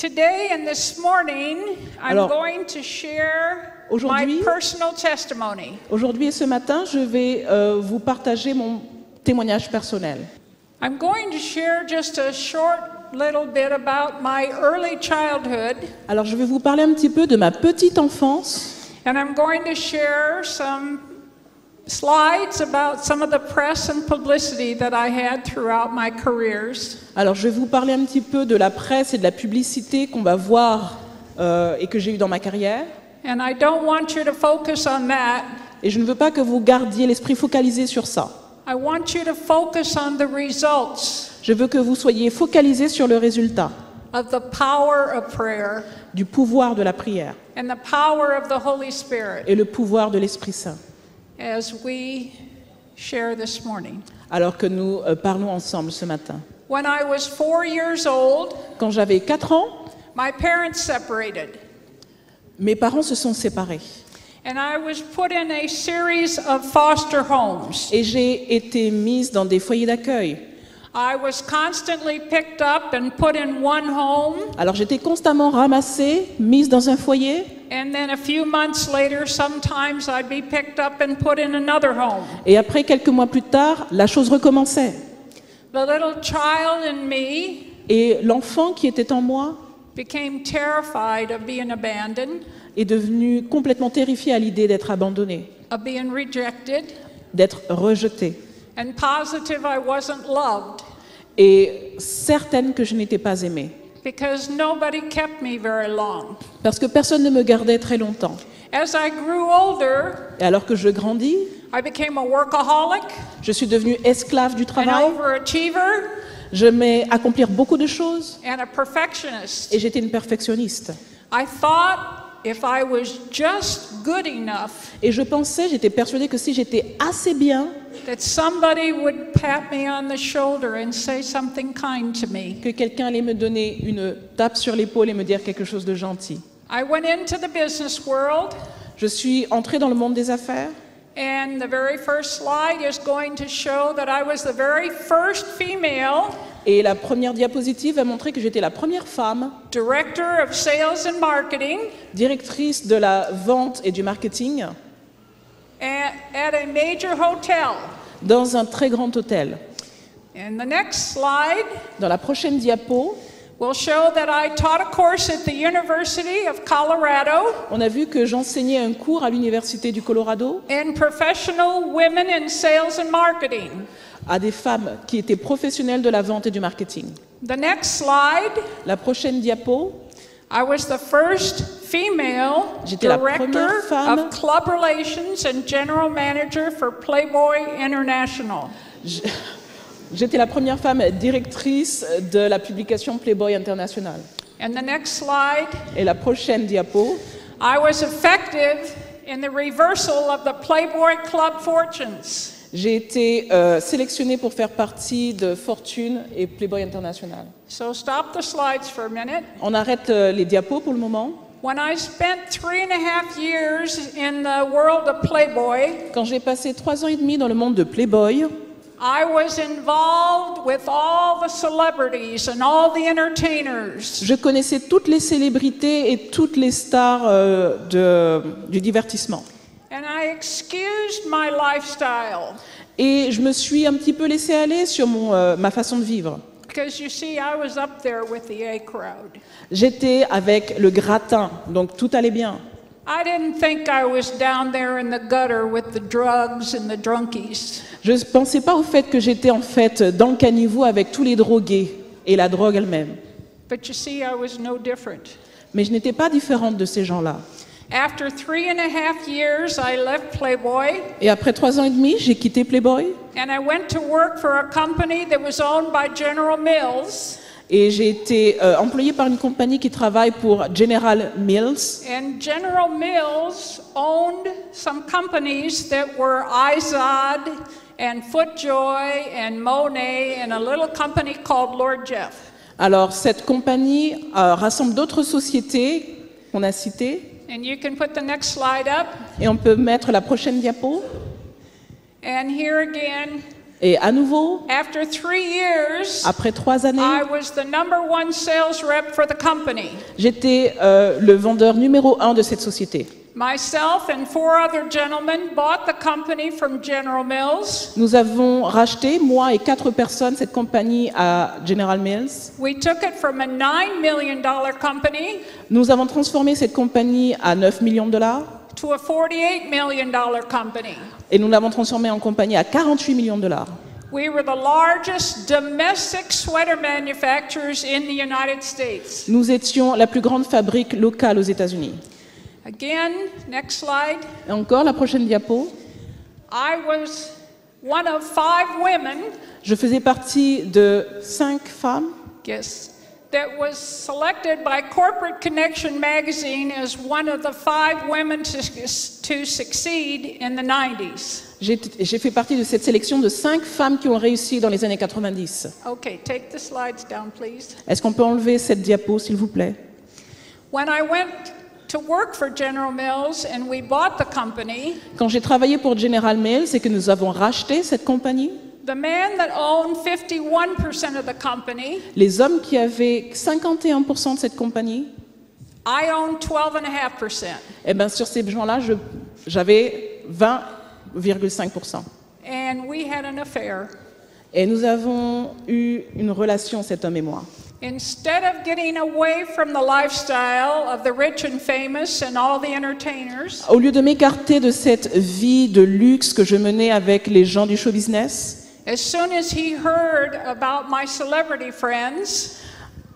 Today and this morning, I'm Alors, going to share my aujourd'hui- personal testimony. Aujourd'hui et ce matin, je vais euh, vous partager mon témoignage personnel. I'm going to share just a short little bit about my early childhood, Alors, je vais vous parler un petit peu de ma petite enfance and I'm going to share some slides about some of the press and publicity that I had throughout my careers. Alors, je vais vous parler un petit peu de la presse et de la publicité qu'on va voir euh, et que j'ai eu dans ma carrière. And I don't want you to focus on that. Et je ne veux pas que vous gardiez l'esprit focalisé sur ça. I want you to focus on the results Je veux que vous soyez focalisés sur le résultat of the power of prayer du pouvoir de la prière and the power of the Holy Spirit et le pouvoir de l'Esprit Saint. As we share this morning. Alors que nous euh, parlons ensemble ce matin. When I was four years old, Quand j'avais 4 ans, my parents separated, mes parents se sont séparés. and I was put in a series of foster homes. Et j'ai été mise dans des foyers d'accueil. I was constantly picked up and put in one home, Alors j'étais constamment ramassée, mise dans un foyer, and then a few months later, sometimes I'd be picked up and put in another home. et après quelques mois plus tard, la chose recommençait. The little child in me Et l'enfant qui était en moi became terrified of being abandoned, est devenu complètement terrifié à l'idée d'être abandonné, of being rejected, d'être rejeté, and positive I wasn't loved et certaine que je n'étais pas aimée, because nobody kept me very long. parce que personne ne me gardait très longtemps. As I grew older, Et alors que je grandis, I became a workaholic, je suis devenue esclave du an travail, overachiever, je m'ai accomplir beaucoup de choses and a perfectionist. et j'étais une perfectionniste. I thought if I was just good enough, Et je pensais, j'étais persuadée que si j'étais assez bien, that somebody would pat me on the shoulder and say something kind to me. que quelqu'un allait me donner une tape sur l'épaule et me dire quelque chose de gentil. I went into the business world, Je suis entrée dans le monde des affaires and the very first slide is going to show that I was the very first female et la première diapositive va montrer que j'étais la première femme director of sales and marketing directrice de la vente et du marketing at, a major hotel. dans un très grand hôtel. And the next slide Dans la prochaine diapo, will show that I taught a course at the University of Colorado on a vu que j'enseignais un cours à l'université du Colorado in professional women in sales and marketing. à des femmes qui étaient professionnelles de la vente et du marketing. The next slide, La prochaine diapo, I was the first female J'étais la director première femme. of club relations and general manager for Playboy International. j'étais la première femme directrice de la publication Playboy International. And the next slide, Et la prochaine diapo, I was effective in the reversal of the Playboy Club fortunes. j'ai été euh, sélectionnée pour faire partie de Fortune et Playboy International. So stop the slides for a minute. On arrête euh, les diapos pour le moment. When I spent three and a half years in the world of Playboy, Quand j'ai passé trois ans et demi dans le monde de Playboy, I was involved with all the celebrities and all the entertainers. je connaissais toutes les célébrités et toutes les stars euh, de- du divertissement. And I excused my lifestyle Et je me suis un petit peu laissée aller sur mon, euh, ma façon de vivre. Because you see, I was up there with the A crowd. J'étais avec le gratin, donc tout allait bien. I didn't think I was down there in the gutter with the drugs and the drunkies. Je ne pensais pas au fait que j'étais en fait dans le caniveau avec tous les drogués et la drogue elle-même. But you see, I was no different. Mais je n'étais pas différente de ces gens-là. After three and a half years, I left Playboy Et après trois ans et demi, j'ai quitté Playboy and I went to work for a company that was owned by General Mills. et j'ai été euh, employée par une compagnie qui travaille pour General Mills. And General Mills owned some companies that were Izod and FootJoy and Monet and a little company called Lord Jeff. Alors cette compagnie euh, rassemble d'autres sociétés qu'on a citées And you can put the next slide up. et on peut mettre la prochaine diapo. And here again, Et à nouveau, after three years, après trois années, I was the number one sales rep for the company. j'étais euh, le vendeur numéro un de cette société. Myself and four other gentlemen bought the company from General Mills. Nous avons racheté, moi et quatre personnes, cette compagnie à General Mills. We took it from a $9 million company Nous avons transformé cette compagnie à 9 millions de dollars to a $48 million company. et nous l'avons transformée en compagnie à 48 millions de dollars. We were the largest domestic sweater manufacturers in the United States. Nous étions la plus grande fabrique locale aux États-Unis. Again, next slide. Et encore la prochaine diapo. I was one of five women, Je faisais partie de cinq femmes guess, that was selected by Corporate Connection magazine as one of the five women to, to succeed in the 90s. J'ai j'ai fait partie de cette sélection de cinq femmes qui ont réussi dans les années 90. Okay, take the slides down, please. Est-ce qu'on peut enlever cette diapo, s'il vous plaît? When I went to work for General Mills and we bought the company, Quand j'ai travaillé pour General Mills et que nous avons racheté cette compagnie, the man that owned 51% of the company, les hommes qui avaient 51% de cette compagnie, I owned 12.5%. eh ben sur ces gens-là, j'avais 20,5%. And we had an affair. Et nous avons eu une relation, cet homme et moi. Instead of getting away from the lifestyle of the rich and famous and all the entertainers, Au lieu de m'écarter de cette vie de luxe que je menais avec les gens du show business, as soon as he heard about my celebrity friends,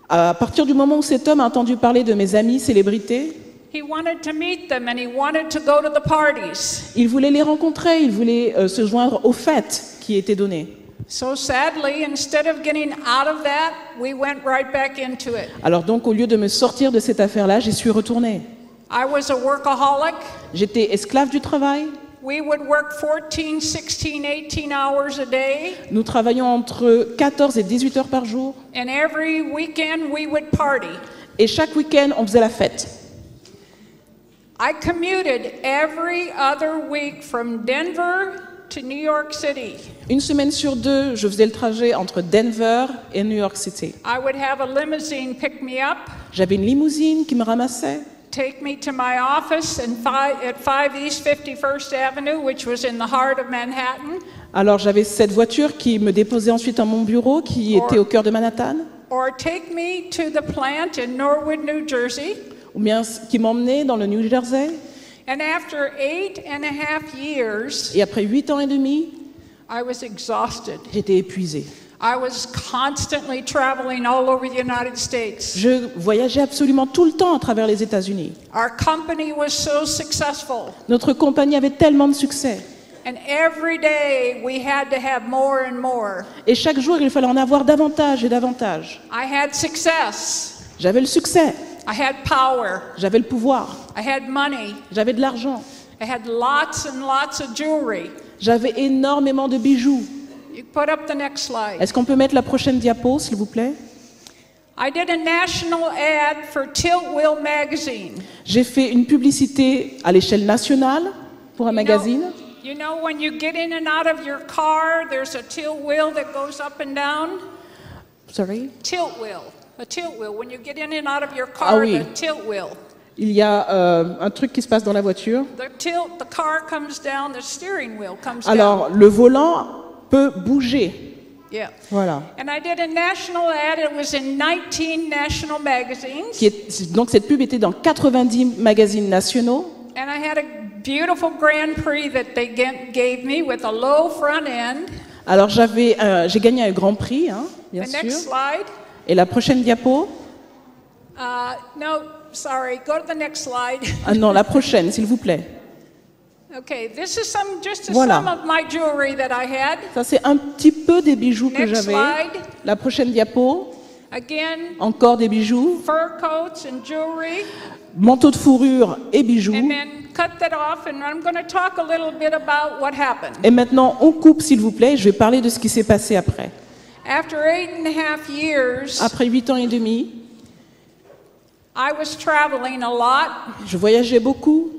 à partir du moment où cet homme a entendu parler de mes amis célébrités, he wanted to meet them and he wanted to go to the parties. il voulait les rencontrer, il voulait euh, se joindre aux fêtes qui étaient données. So sadly, instead of getting out of that, we went right back into it. Alors donc, au lieu de me sortir de cette affaire-là, j'y suis retournée. I was a workaholic. J'étais esclave du travail. We would work 14, 16, 18 hours a day, Nous travaillions entre 14 et 18 heures par jour. and every weekend we would party. Et chaque week-end, on faisait la fête. I commuted every other week from Denver to New York City. Une semaine sur deux, je faisais le trajet entre Denver et New York City. I would have a limousine pick me up, J'avais une limousine qui me ramassait. take me to my office in five, at 5 East 51st Avenue, which was in the heart of Manhattan, Alors j'avais cette voiture qui me déposait ensuite à mon bureau, qui était au cœur de Manhattan, or take me to the plant in Norwood, New Jersey. ou bien qui m'emmenait dans le New Jersey. And after eight and a half years, Et après huit ans et demi, I was exhausted. j'étais épuisée. I was constantly traveling all over the United States. Je voyageais absolument tout le temps à travers les États-Unis. Our company was so successful. Notre compagnie avait tellement de succès. And every day we had to have more and more. Et chaque jour, il fallait en avoir davantage et davantage. I had success. J'avais le succès. J'avais le pouvoir, I had money. j'avais de l'argent, I had lots and lots of jewelry. j'avais énormément de bijoux. You put up the next slide. Est-ce qu'on peut mettre la prochaine diapo, s'il vous plaît? I did a national ad for Tilt Wheel magazine. J'ai fait une publicité à l'échelle nationale pour un magazine. You know, when you get in and out of your car, there's a tilt wheel that goes up and down? Sorry? Tilt wheel. A tilt wheel. When you get in and out of your Ah car, oui. the tilt wheel. Il y a euh, un truc qui se passe dans la voiture. The tilt, the car comes down, the steering wheel comes down. Alors, le volant peut bouger. Yeah. Voilà. And I did a national ad. It was in 19 national magazines. Qui est- donc, cette pub était dans 90 magazines nationaux. And I had a beautiful Grand Prix that they ga- gave me with a low front end. Alors, j'avais, euh, j'ai gagné un grand prix, hein, bien the sûr. next slide. Et la prochaine diapo? Uh, no, sorry. Go to the next slide. Ah non, la prochaine, s'il vous plaît. Okay, this is some just a Voilà. some of my jewelry that I had. Ça, c'est un petit peu des bijoux que j'avais. La prochaine diapo, Again, encore des bijoux. fur coats and jewelry, Manteau de fourrure et bijoux. and then cut that off. And I'm going to talk a little bit about what happened. Et maintenant, on coupe, s'il vous plaît. Je vais parler de ce qui s'est passé après. After eight and a half years, Après huit ans et demi, I was traveling a lot, je voyageais beaucoup.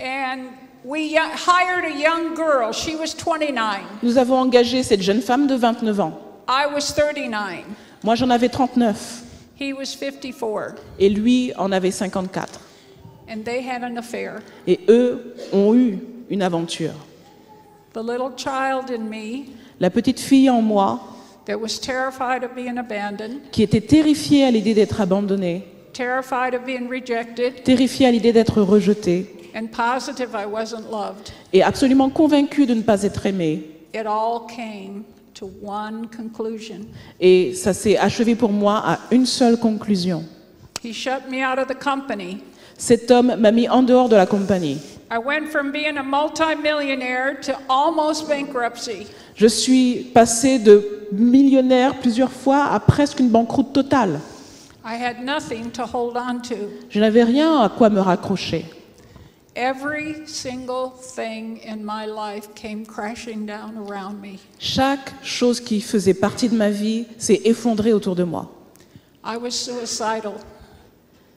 and we hired a young girl. She was 29. Nous avons engagé cette jeune femme de 29 ans. I was 39. Moi, j'en avais 39 He was 54. et lui en avait 54. And they had an affair. Et eux ont eu une aventure. The little child in me La petite fille en moi, that was terrified of being abandoned, qui était terrifiée à l'idée d'être abandonnée, terrified of being rejected, terrifiée à l'idée d'être rejetée, and positive I wasn't loved. et absolument convaincue de ne pas être aimée. It all came to one conclusion. Et ça s'est achevé pour moi à une seule conclusion. He shut me out of the company. Cet homme m'a mis en dehors de la compagnie. I went from being a multimillionaire to almost bankruptcy. Je suis passée de millionnaire plusieurs fois à presque une banqueroute totale. I had nothing to hold on to. Je n'avais rien à quoi me raccrocher. Every single thing in my life came crashing down around me. Chaque chose qui faisait partie de ma vie s'est effondrée autour de moi. I was suicidal.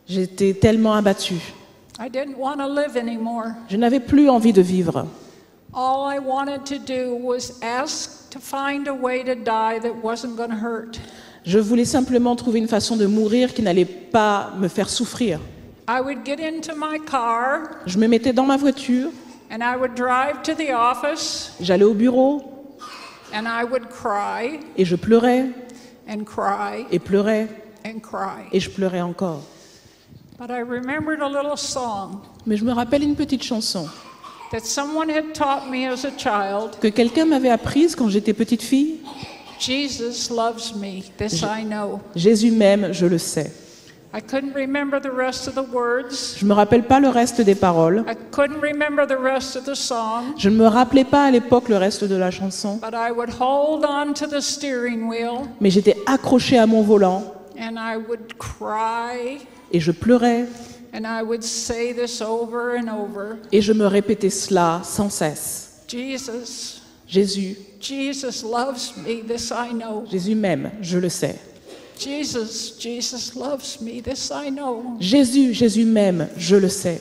J'étais tellement abattue. I didn't want to live anymore. Je n'avais plus envie de vivre. All I wanted to do was ask to find a way to die that wasn't going to hurt. Je voulais simplement trouver une façon de mourir qui n'allait pas me faire souffrir. I would get into my car Je me mettais dans ma voiture, and I would drive to the office j'allais au bureau and I would cry et je pleurais and cry et pleurais and cry. et je pleurais encore. But I remembered a little song Mais je me rappelle une petite chanson that someone had taught me as a child. que quelqu'un m'avait apprise quand j'étais petite fille. Jesus loves me, this I know. Jésus m'aime, je le sais. I couldn't remember the rest of the words. Je me rappelle pas le reste des paroles. I couldn't remember the rest of the song, Je ne me rappelais pas à l'époque le reste de la chanson, but I would hold on to the steering wheel mais j'étais accrochée à mon volant and I would cry et je pleurais and I would say this over and over et je me répétais cela sans cesse. Jesus, Jésus, Jesus loves me, this I know. Jésus m'aime, je le sais. Jesus, Jesus loves me, this I know. Jésus, Jésus m'aime, je le sais.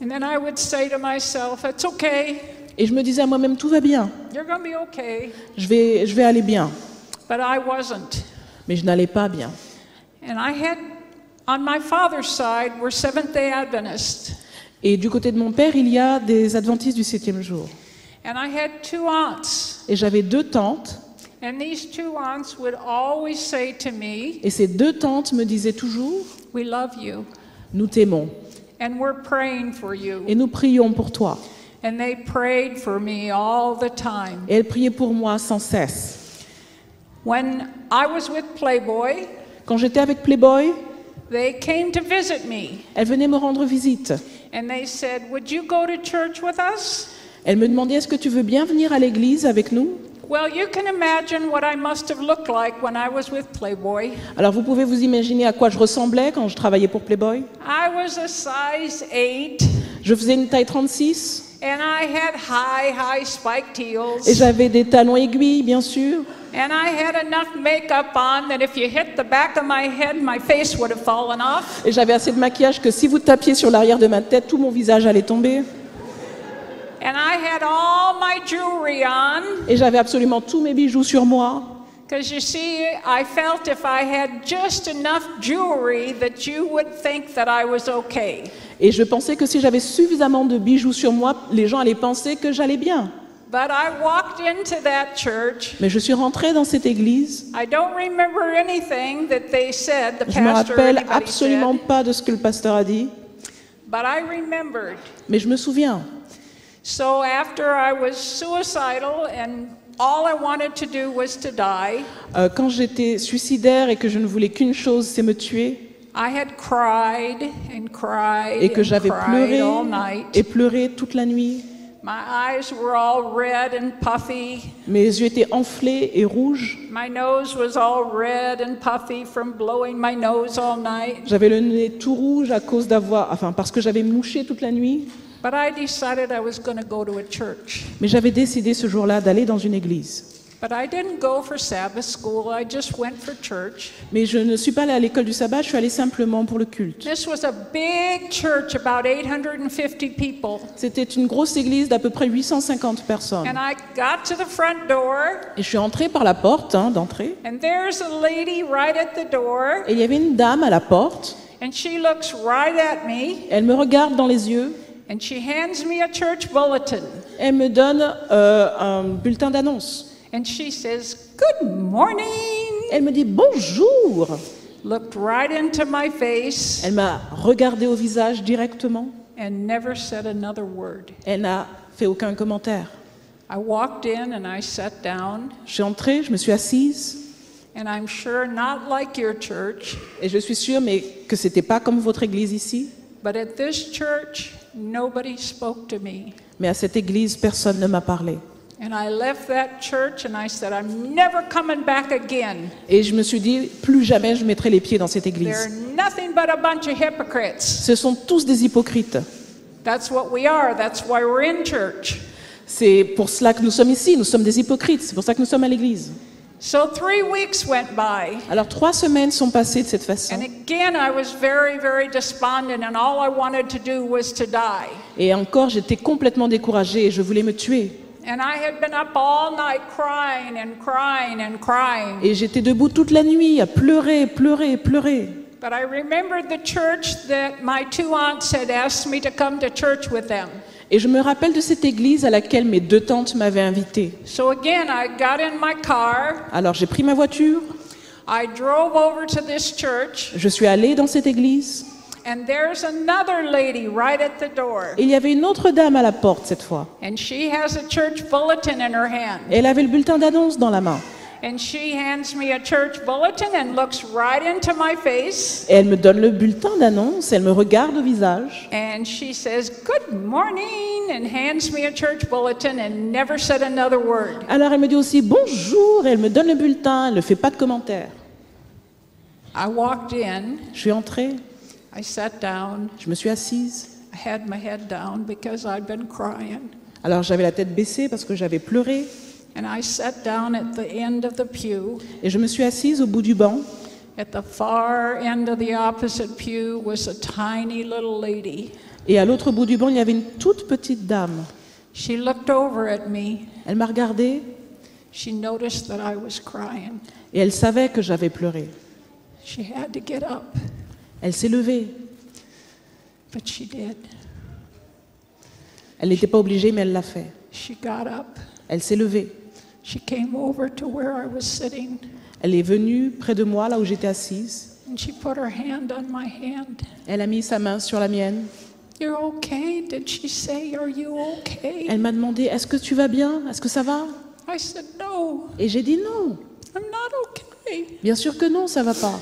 And then I would say to myself, It's okay, Et je me disais à moi-même, tout va bien, you're going to be okay. je vais, je vais aller bien. But I wasn't. Mais je n'allais pas bien. And I had, on my father's side, we're Seventh day Adventists. Et du côté de mon père, il y a des adventistes du septième jour. And I had two aunts. Et j'avais deux tantes, And these two aunts would always say to me, et ces deux tantes me disaient toujours, We love you, nous t'aimons, and we're praying for you. et nous prions pour toi. And they prayed for me all the time. Et elles priaient pour moi sans cesse. When I was with Playboy, Quand j'étais avec Playboy, they came to visit me. elles venaient me rendre visite. And they said, Would you go to church with us? Elles me demandaient, est-ce que tu veux bien venir à l'église avec nous? Well, you can imagine what I must have looked like when I was with Playboy. Alors vous pouvez vous imaginer à quoi je ressemblais quand je travaillais pour Playboy? I was a size 8, Je faisais une taille 36, and I had high, high spiked et heels. j'avais des talons aiguilles, bien sûr. And I had enough makeup on that if you hit the back of my head, my face would have fallen off. Et j'avais assez de maquillage que si vous tapiez sur l'arrière de ma tête, tout mon visage allait tomber. And I had all my jewelry on. Et j'avais absolument tous mes bijoux sur moi. Because you see, I felt if I had just enough jewelry that you would think that I was okay. Et je pensais que si j'avais suffisamment de bijoux sur moi, les gens allaient penser que j'allais bien. But I walked into that church. Mais je suis rentrée dans cette église. I don't remember anything that they said, the Je me rappelle absolument said, pas de ce que le pasteur a dit, but I remembered. mais je me souviens. So after I was suicidal and all I wanted to do was to die, Euh, quand j'étais suicidaire et que je ne voulais qu'une chose, c'est me tuer, I had cried and cried et que j'avais pleuré all night. et pleuré toute la nuit. My eyes were all red and puffy. Mes yeux étaient enflés et rouges. My nose was all red and puffy from blowing my nose all night. J'avais le nez tout rouge à cause d'avoir, enfin parce que j'avais mouché toute la nuit. But I decided I was going to go to a church. Mais j'avais décidé ce jour-là d'aller dans une église. But But I didn't go for Sabbath school, I just went for church. Mais je ne suis pas allée à l'école du sabbat, je suis allée simplement pour le culte. This was a big church, about 850 people. C'était une grosse église d'à peu près 850 personnes. And I got to the front door, Et je suis entrée par la porte hein, d'entrée. and there's a lady right at the door, Et il y avait une dame à la porte. and she looks right at me, Elle me regarde dans les yeux. And she hands me a church bulletin. Elle me donne euh, un bulletin d'annonce. And she says, Good morning. Elle me dit bonjour. Looked right into my face Elle m'a regardé au visage directement. and never said another word. Elle n'a fait aucun commentaire. I walked in and I sat down, Je suis entrée, je me suis assise. and I'm sure not like your church, Et je suis sûre mais que c'était pas comme votre église ici. but at this church, nobody spoke to me. Mais à cette église, personne ne m'a parlé. And I left that church and I said, I'm never coming back again. Et je me suis dit, plus jamais je mettrai les pieds dans cette They're église. nothing but a bunch of hypocrites. Ce sont tous des hypocrites. That's what we are. That's why we're in church. C'est pour cela que nous sommes ici. Nous sommes des hypocrites. C'est pour ça que nous sommes à l'église. So three weeks went by. Alors trois semaines sont passées de cette façon. And again, I was very, very despondent, and all I wanted to do was to die. Et encore, j'étais complètement découragée et je voulais me tuer. And I had been up all night crying and crying and crying. Et j'étais debout toute la nuit à pleurer, pleurer, pleurer. But I remembered the church that my two aunts had asked me to come to church with them. Et je me rappelle de cette église à laquelle mes deux tantes m'avaient invitée. So again, I got in my car. Alors j'ai pris ma voiture, I drove over to this church, je suis allée dans cette église. and there's another lady right at the door. Et il y avait une autre dame à la porte cette fois. And she has a church bulletin in her hand. Et elle avait le bulletin d'annonce dans la main. And she hands me a church bulletin and looks right into my face. Et elle me donne le bulletin d'annonce, elle me regarde au visage. And she says, Good morning, and hands me a church bulletin and never said another word. Alors elle me dit aussi bonjour, et elle me donne le bulletin, elle ne fait pas de commentaire. I walked in, Je suis entrée, I sat down, je me suis assise. I had my head down because I'd been crying. Alors j'avais la tête baissée parce que j'avais pleuré. And I sat down at the end of the pew. Et je me suis assise au bout du banc. At the far end of the opposite pew was a tiny little lady. Et à l'autre bout du banc, il y avait une toute petite dame. She looked over at me. Elle m'a regardée She noticed that I was crying. et elle savait que j'avais pleuré. She had to get up, Elle s'est levée. but she did. Elle n'était pas obligée, mais elle l'a fait. She got up. Elle s'est levée. She came over to where I was sitting Elle est venue près de moi, là où j'étais assise. and she put her hand on my hand. Elle a mis sa main sur la mienne. You're okay? Did she say, Are you okay? Elle m'a demandé Est-ce que tu vas bien? Est-ce que ça va? I said, No, Et j'ai dit non. I'm not okay. Bien sûr que non, ça va pas.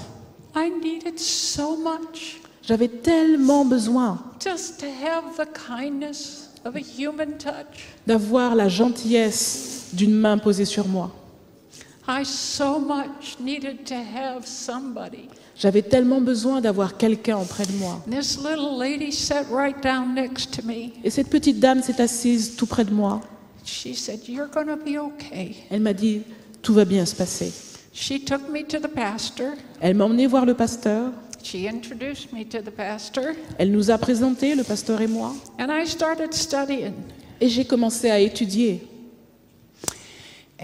I needed so much J'avais tellement besoin just to have the kindness of a human touch. d'avoir la gentillesse d'une main posée sur moi. I so much needed to have somebody. J'avais tellement besoin d'avoir quelqu'un auprès de moi. This little lady sat right down next to me. Et cette petite dame s'est assise tout près de moi. She said, You're going to be okay. Elle m'a dit Tout va bien se passer. She took me to the pastor. Elle m'a emmené voir le pasteur. She introduced me to the pastor. Elle nous a présenté, le pasteur et moi. And I started studying. Et j'ai commencé à étudier.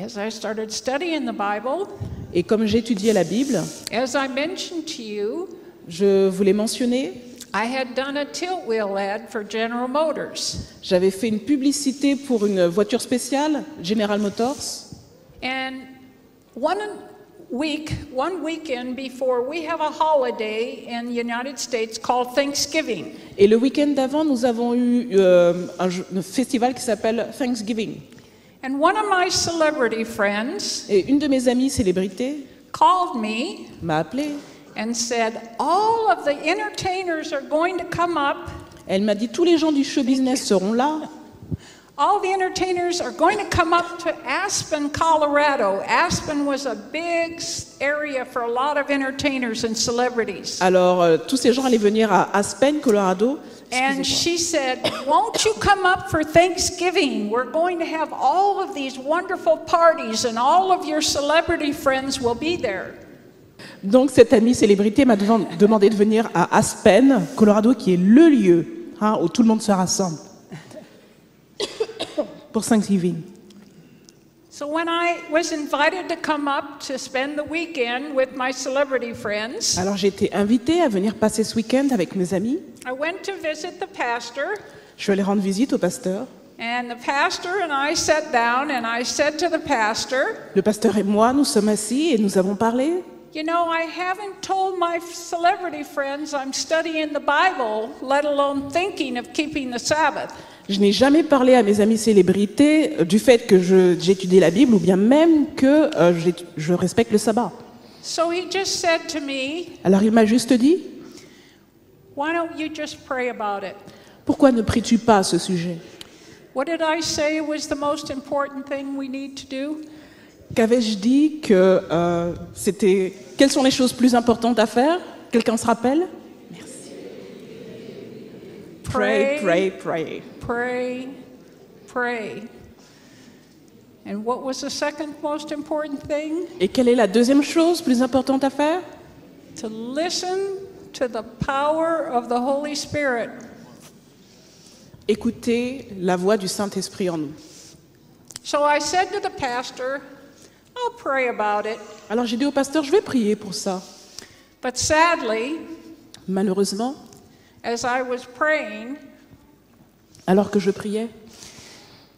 As I started studying the Bible, Et comme j'étudiais la Bible, as I mentioned to you, je voulais mentionner, I had done a tilt wheel ad for General Motors. j'avais fait une publicité pour une voiture spéciale, General Motors. And one week, one weekend before, we have a holiday in the United States called Thanksgiving. Et le week-end d'avant, nous avons eu euh, un festival qui s'appelle Thanksgiving. And one of my celebrity friends Et une de mes amies célébrités called me m'a appelé. and said, All of the entertainers are going to come up. Elle m'a dit tous les gens du show business seront là. All the entertainers are going to come up to Aspen, Colorado. Aspen was a big area for a lot of entertainers and celebrities. Alors euh, tous ces gens allaient venir à Aspen, Colorado. And she said, Won't you come up for Thanksgiving? We're going to have all of these wonderful parties, and all of your celebrity friends will be there. Donc cette amie célébrité m'a demandé de venir à Aspen, Colorado, qui est le lieu hein, où tout le monde se rassemble pour Thanksgiving. So when I was invited to come up to spend the weekend with my celebrity friends, Alors j'ai été invitée à venir passer ce week-end avec mes amis. I went to visit the pastor. Je suis allée rendre visite au pasteur. And the pastor and I sat down, and I said to the pastor, Le pasteur et moi, nous sommes assis et nous avons parlé. You know, I haven't told my celebrity friends I'm studying the Bible, let alone thinking of keeping the Sabbath. Je n'ai jamais parlé à mes amis célébrités euh, du fait que j'étudie la Bible ou bien même que euh, je respecte le sabbat. So he just said to me, Alors il m'a juste dit, Why don't you just pray about it? pourquoi ne pries-tu pas à ce sujet? What did I say was the most important thing we need to do? Qu'avais-je dit que euh, c'était... Quelles sont les choses plus importantes à faire? Quelqu'un se rappelle? Pray, pray, pray. pray, pray. And what was the second most important thing? Et quelle est la deuxième chose plus importante à faire? To listen to the power of the Holy Spirit. Écouter la voix du Saint-Esprit en nous. So I said to the pastor, I'll pray about it. Alors j'ai dit au pasteur, je vais prier pour ça. But sadly, Malheureusement, as I was praying, alors que je priais,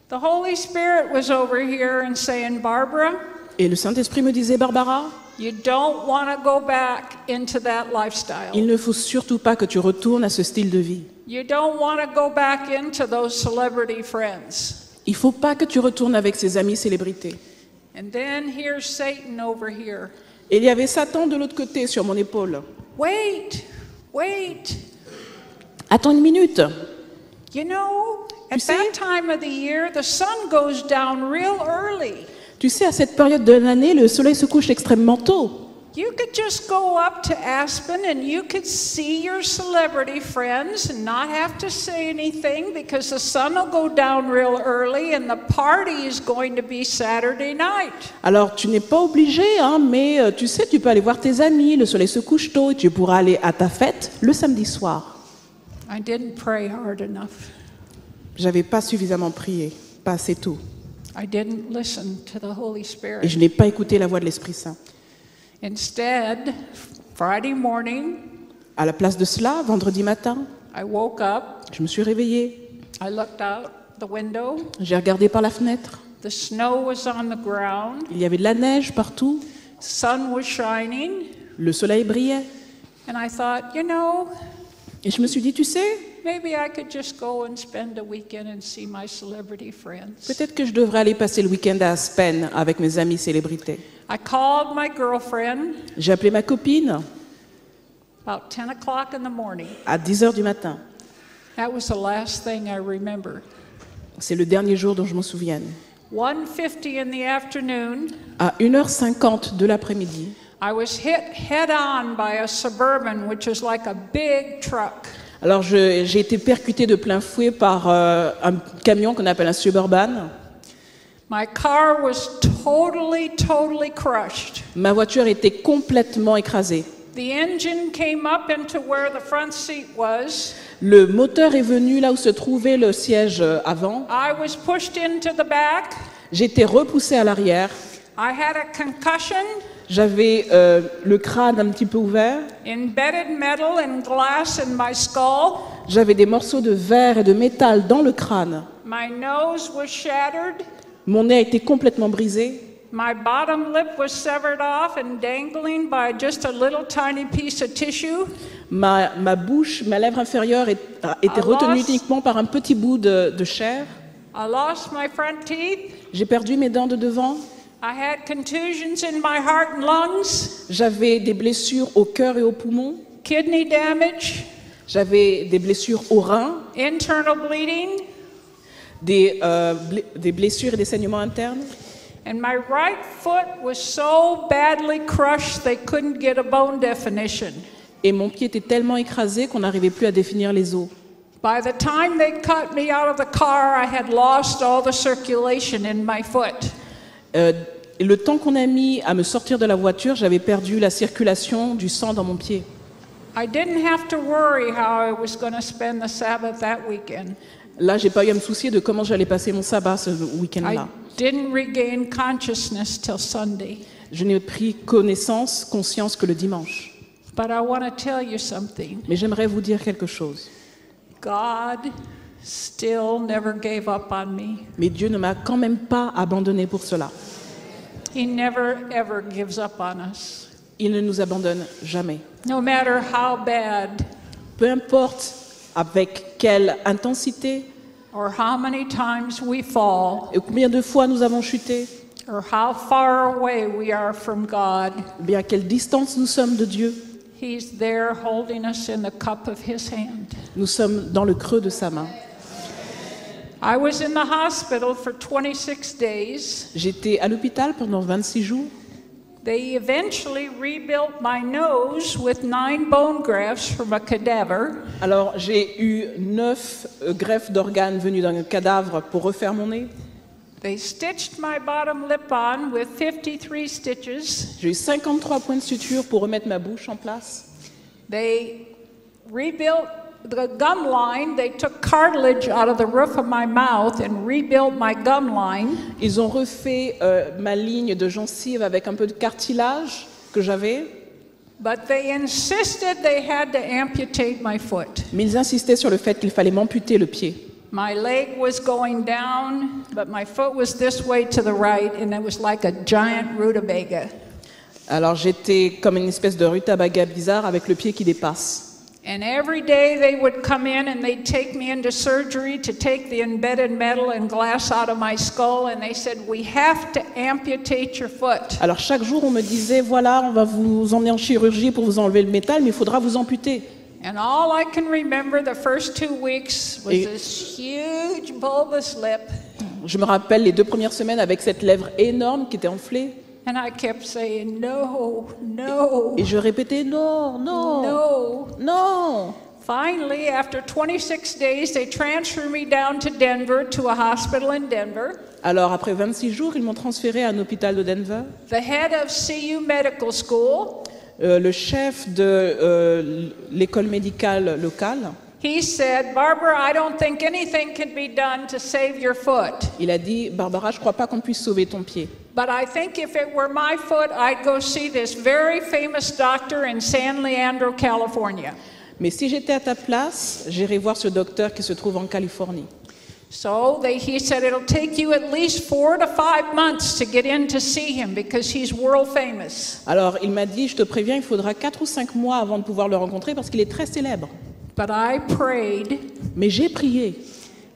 the Holy Spirit was over here and saying, Barbara, et le Saint-Esprit me disait, Barbara, you don't want to go back into that lifestyle. il ne faut surtout pas que tu retournes à ce style de vie. You don't want to go back into those celebrity friends. Il ne faut pas que tu retournes avec ces amis célébrités. And then here's Satan over here. Et il y avait Satan de l'autre côté sur mon épaule. Wait, wait. Attends une minute. You know, at sais- that time of the year, the sun goes down real early. Tu sais, à cette période de l'année, le soleil se couche extrêmement tôt. You could just go up to Aspen and you could see your celebrity friends and not have to say anything because the sun will go down real early and the party is going to be Saturday night. Alors, tu n'es pas obligé, hein, mais euh, tu sais, tu peux aller voir tes amis, le soleil se couche tôt et tu pourras aller à ta fête le samedi soir. I didn't pray hard enough. J'avais pas suffisamment prié, pas assez tôt. I didn't listen to the Holy Et Spirit. je n'ai pas écouté la voix de l'Esprit Saint. Instead, Friday morning, À la place de cela, vendredi matin, I woke up, je me suis réveillée. I looked out the window, J'ai regardé par la fenêtre. the snow was on the ground, Il y avait de la neige partout. sun was shining, Le soleil brillait. and I thought, you know, Et je me suis dit, tu sais, peut-être que je devrais aller passer le week-end à Aspen avec mes amis célébrités. J'ai appelé ma copine about 10 o'clock in the morning. à 10 heures du matin. That was the last thing I remember. C'est le dernier jour dont je m'en souviens. 1:50 in the afternoon, À 1h50 de l'après-midi, I was hit head on by a suburban, which is like a big truck. alors j'ai été percutée de plein fouet par euh, un camion qu'on appelle un suburban. My car was totally, totally crushed. Ma voiture était complètement écrasée. The engine came up into where the front seat was. Le moteur est venu là où se trouvait le siège euh, avant. I was pushed into the back. J'ai été repoussée à l'arrière. I had a concussion, J'avais euh, le crâne un petit peu ouvert. embedded metal and glass in my skull. J'avais des morceaux de verre et de métal dans le crâne. My nose was shattered. Mon nez a été complètement brisé. My bottom lip was severed off and dangling by just a little tiny piece of tissue. Ma, ma bouche, ma lèvre inférieure est- a été Ah, retenue lost. uniquement par un petit bout de, de chair. I lost my front teeth. J'ai perdu mes dents de devant. I had contusions in my heart and lungs, J'avais des blessures au cœur et aux poumons. kidney damage, J'avais des blessures au rein, internal bleeding, des, euh, ble- des blessures et des saignements internes. and my right foot was so badly crushed they couldn't get a bone definition. Et mon pied était tellement écrasé qu'on n'arrivait plus à définir les os. By the time they cut me out of the car, I had lost all the circulation in my foot. Euh, le temps qu'on a mis à me sortir de la voiture, j'avais perdu la circulation du sang dans mon pied. I didn't have to worry how I was going to spend the Sabbath that weekend. Là, j'ai pas eu à me soucier de comment j'allais passer mon sabbat ce week-end-là. I didn't regain consciousness till Sunday. Je n'ai pris connaissance, conscience que le dimanche. But I want to tell you something. Mais j'aimerais vous dire quelque chose. God still never gave up on me. Mais Dieu ne m'a quand même pas abandonné pour cela. He never ever gives up on us. Il ne nous abandonne jamais. No matter how bad Peu importe avec quelle intensité or how many times we fall et combien de fois nous avons chuté, or how far away we are from God, ou bien à quelle distance nous sommes de Dieu, He's there holding us in the cup of His hand. nous sommes dans le creux de sa main. I was in the hospital for 26 days. J'étais à l'hôpital pendant 26 jours. They eventually rebuilt my nose with nine bone grafts from a cadaver. Alors j'ai eu neuf euh, greffes d'organes venues d'un cadavre pour refaire mon nez. They stitched my bottom lip on with 53 stitches. J'ai eu 53 points de suture pour remettre ma bouche en place. They rebuilt the gum line. They took cartilage out of the roof of my mouth and rebuilt my gum line. Ils ont refait euh, ma ligne de gencive avec un peu de cartilage que j'avais, But they insisted they had to amputate my foot. mais ils insistaient sur le fait qu'il fallait m'amputer le pied. My leg was going down, but my foot was this way to the right, and it was like a giant rutabaga. Alors j'étais comme une espèce de rutabaga bizarre avec le pied qui dépasse. And every day they would come in and they'd take me into surgery to take the embedded metal and glass out of my skull, and they said, We have to amputate your foot. Alors chaque jour on me disait voilà on va vous emmener en chirurgie pour vous enlever le métal mais il faudra vous amputer. And all I can remember the first two weeks was Et- this huge bulbous lip. Je me rappelle les deux premières semaines avec cette lèvre énorme qui était enflée And I kept saying, No, no, et je répétais non non no. non. Finally, after 26 days, they transferred me down to Denver to a hospital in Denver. Alors après 26 jours ils m'ont transféré à un hôpital de Denver. The head of CU Medical School, Euh, le chef de euh, l'école médicale locale, he said, Barbara, I don't think anything can be done to save your foot. il a dit Barbara, je crois pas qu'on puisse sauver ton pied. But I think if it were my foot, I'd go see this very famous doctor in San Leandro, California. Mais si j'étais à ta place, j'irais voir ce docteur qui se trouve en Californie. So they, he said it'll take you at least four to five months to get in to see him because he's world famous. Alors il m'a dit, je te préviens, il faudra 4 ou 5 mois avant de pouvoir le rencontrer parce qu'il est très célèbre. But I prayed, Mais j'ai prié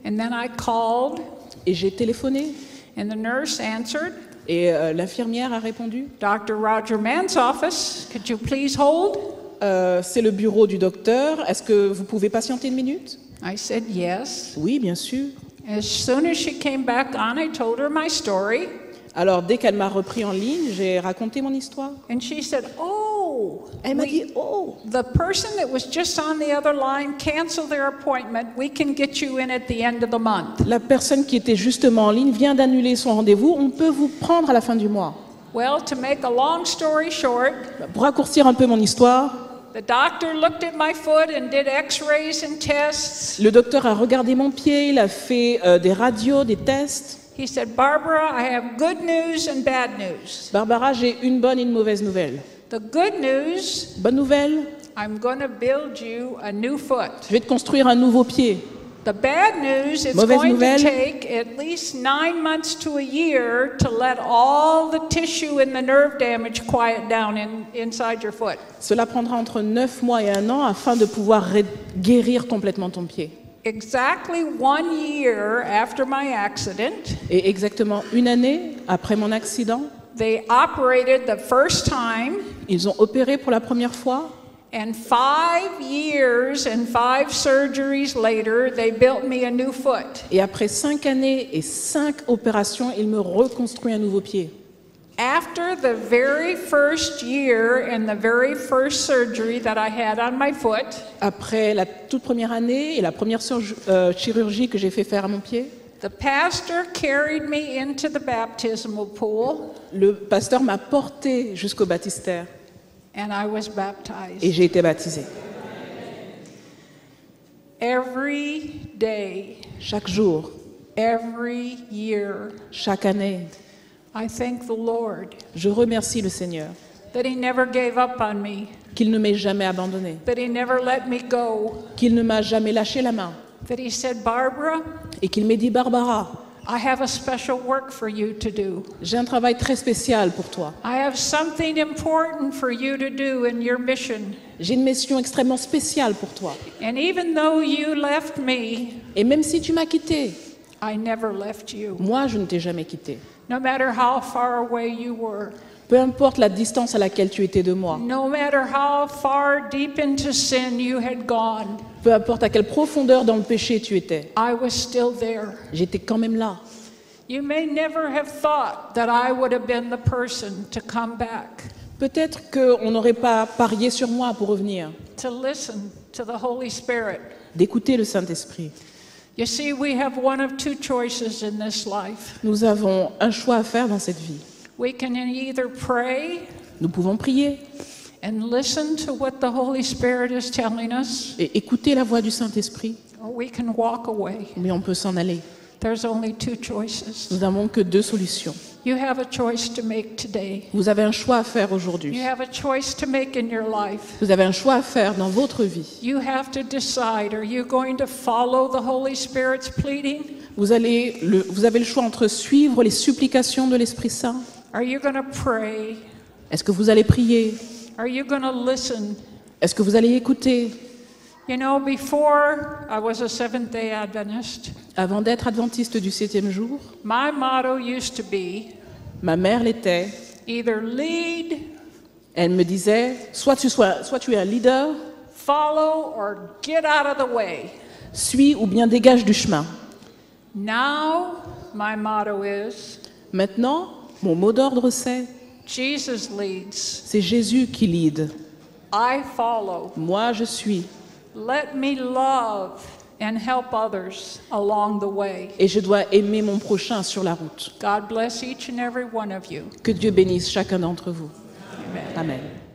and then I called, et j'ai téléphoné and the nurse answered. Et euh, l'infirmière a répondu? Dr. Roger Mann's office, could you please hold? Euh, C'est le bureau du docteur. Est-ce que vous pouvez patienter une minute? I said yes. Oui, bien sûr. As soon as she came back on, I told her my story, Alors dès qu'elle m'a repris en ligne, j'ai raconté mon histoire. and she said, Oh, Elle m'a dit, oh, the person that was just on the other line canceled their appointment. We can get you in at the end of the month. la personne qui était justement en ligne vient d'annuler son rendez-vous. On peut vous prendre à la fin du mois. Well, to make a long story short, Pour raccourcir un peu mon histoire, the doctor looked at my foot and did x rays and tests. le docteur a regardé mon pied, il a fait euh, des radios, des tests. He said, Barbara, I have good news and bad news. Barbara, j'ai une bonne et une mauvaise nouvelle. The good news, Bonne nouvelle, I'm going to build you a new foot. je vais te construire un nouveau pied. The bad news, it's Mauvaise going nouvelle. to take at least nine months to a year to let all the tissue and the nerve damage quiet down in, inside your foot. Cela prendra entre 9 mois et un an afin de pouvoir ré- guérir complètement ton pied. Exactly one year after my accident, Et exactement une année après mon accident, they operated the first time, ils ont opéré pour la première fois. and five years and five surgeries later, they built me a new foot. Et après cinq années et cinq opérations, ils me reconstruisent un nouveau pied. After the very first year and the very first surgery that I had on my foot, Après la toute première année et la première euh, chirurgie que j'ai fait faire à mon pied, the pastor carried me into the baptismal pool. Le pasteur m'a porté jusqu'au baptistère. And I was et baptized. j'ai été baptisé. Every day, Chaque jour, every year, chaque année, I thank the Lord je remercie le Seigneur that He never gave up on me, qu'il ne m'ait jamais abandonné, that He never let me go, qu'il ne m'a jamais lâché la main that He said, Barbara, et qu'il m'ait dit Barbara, I have a special work for you to do. j'ai un travail très spécial pour toi. I have something important for you to do in your mission. J'ai une mission extrêmement spéciale pour toi. And even though you left me, Et même si tu m'as quitté, I never left you. moi je ne t'ai jamais quitté. No matter how far away you were, Peu importe la distance à laquelle tu étais de moi, no matter how far deep into sin you had gone, peu importe à quelle profondeur dans le péché tu étais, I was still there. j'étais quand même là. You may never have thought that I would have been the person to come back, Peut-être qu'on n'aurait pas parié sur moi pour revenir, to listen to the Holy Spirit. d'écouter le Saint-Esprit. You see, we have one of two choices in this life. Nous avons un choix à faire dans cette vie. We can either pray Nous pouvons prier and listen to what the Holy Spirit is telling us, et écouter la voix du Saint-Esprit, or we can walk away. mais on peut s'en aller. There's only two choices. Nous n'avons que deux solutions. You have a choice to make today. Vous avez un choix à faire You aujourd'hui. have a choice to make in your life. Vous avez un choix à faire dans votre vie. You have to decide are you going to follow the Holy Spirit's pleading? Vous, allez le- vous avez le choix entre suivre les supplications de l'Esprit Saint. Are you going to pray? Est-ce que vous allez prier? Are you going to listen? Est-ce que vous allez écouter? You know, before I was a Seventh day Adventist, Avant d'être adventiste du septième jour, my motto used to be ma mère l'était. either lead, Elle me disait, soit tu, sois, soit tu es un leader, follow, or get out of the way. suis ou bien dégage du chemin. Now, my motto is Maintenant, mon mot d'ordre c'est, Jesus leads, c'est Jésus qui lead. I follow. Moi, je suis. Let me love and help others along the way. Et je dois aimer mon prochain sur la route. God bless each and every one of you. Que Dieu bénisse chacun d'entre vous. Amen. Amen.